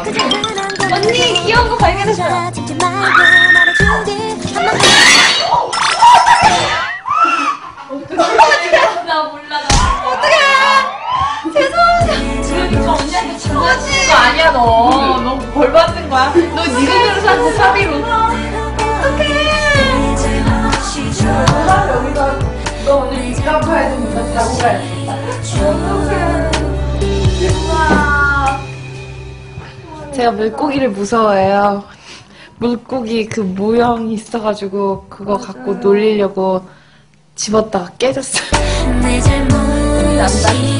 언니 귀여운 거 발견했어요. 나 몰라 나. 어떡해. 죄송합니다. 저 언니한테 장난치는 거 아니야 너. 너 벌 받는 거야. 너 그래서 사는 사비로. 어떡해. 여기다 너 오늘 좀 자고 가야겠다. 제가 물고기를 무서워해요. 물고기 그 모형 있어가지고 그거 갖고 놀리려고 집었다가 깨졌어요. 내 잘못이